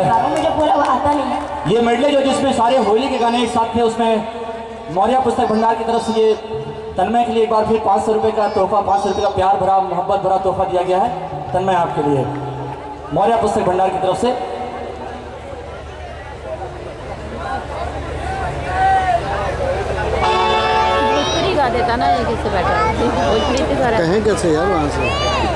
बाबा मुझे पूरा आता नहीं ये मेडले जो जिसमें सारे होली के गाने एक साथ थे उसमें मौर्य पुस्तक भंडार की तरफ़ से ये तन्मय के लिए एक बार फिर पाँच सौ रुपये का तोहफा पाँच सौ रुपये का प्यार भरा मोहब्बत भरा तोहफा दिया गया है तन्मय आपके लिए। मौर्य पुस्तक भंडार की तरफ़ से देता ना ये से बैठा कहें कैसे यार वहाँ से?